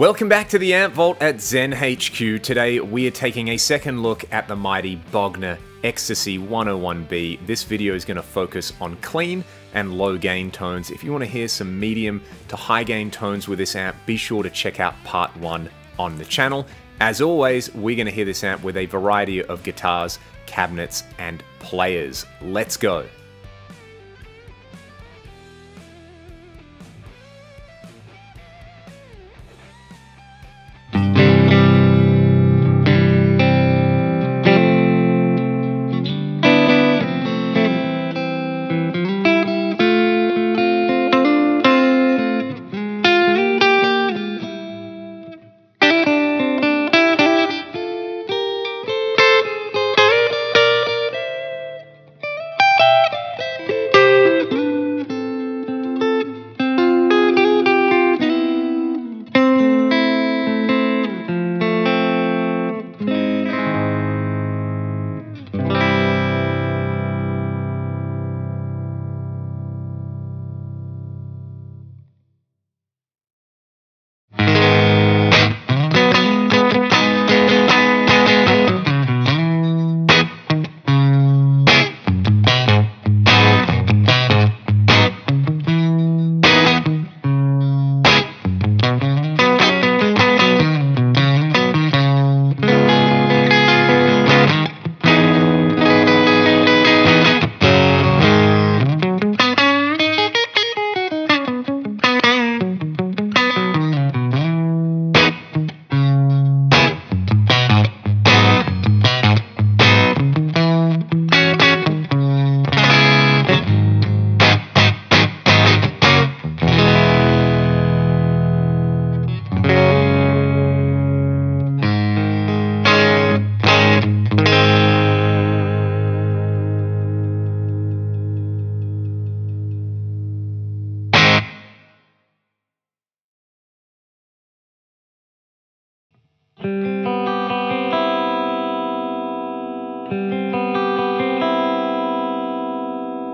Welcome back to the Amp Vault at Zen HQ. Today we are taking a second look at the mighty Bogner Ecstasy 101B. This video is going to focus on clean and low gain tones. If you want to hear some medium to high gain tones with this amp, be sure to check out part one on the channel. As always, we're going to hear this amp with a variety of guitars, cabinets, and players. Let's go.